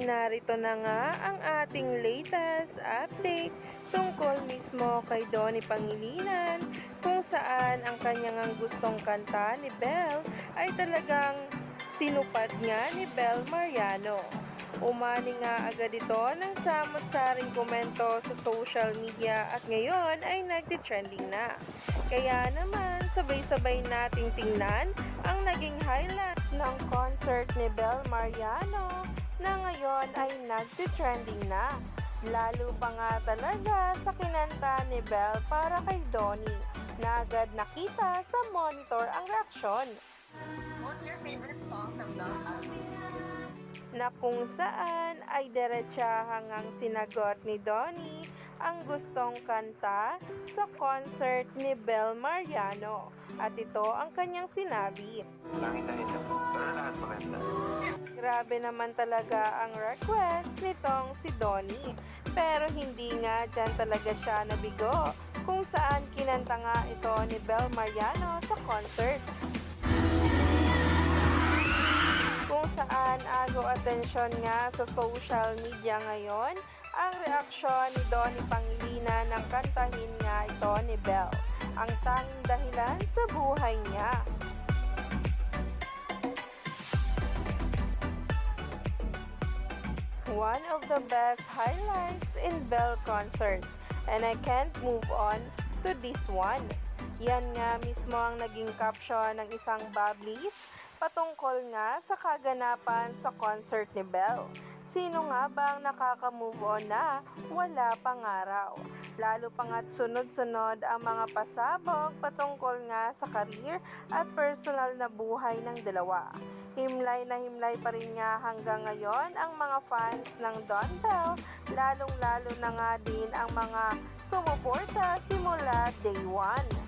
Narito na nga ang ating latest update tungkol mismo kay Donnie Pangilinan kung saan ang kanyang ang gustong kanta ni Belle ay talagang tinupad nga ni Belle Mariano. Umani nga agad ito ng samot-saring komento sa social media at ngayon ay nagtitrending na. Kaya naman sabay-sabay nating tingnan ang naging highlight ng concert ni Belle Mariano na ngayon ay nagtitrending na. Lalo pa nga talaga sa kinanta ni Belle para kay Donnie na agad nakita sa monitor ang reaksyon What's your favorite song from Belle's album? Na kung saan ay diretsahang ang sinagot ni Donnie ang gustong kanta sa concert ni Bel Mariano. At ito ang kanyang sinabi. Langit na ito. Pero lahat maganda. Grabe naman talaga ang request nitong si Donnie. Pero hindi nga dyan talaga siya nabigo kung saan kinanta nga ito ni Bel Mariano sa concert. Saan agaw atensyon nga sa social media ngayon ang reaksyon ni Donnie Pangilinan nang kantahin nga ito ni Belle, ang tanging dahilan sa buhay niya. One of the best highlights in Belle concert and I can't move on to this one. Yan nga mismo ang naging caption ng isang Bablis patungkol nga sa kaganapan sa concert ni Belle. Sino nga ba ang nakaka-move on na wala pang araw? Lalo pa nga't sunod-sunod ang mga pasabog patungkol nga sa karir at personal na buhay ng dalawa. Himlay na himlay pa rin nga hanggang ngayon ang mga fans ng Don Bell, lalong-lalo na nga din ang mga sumuporta simula day one.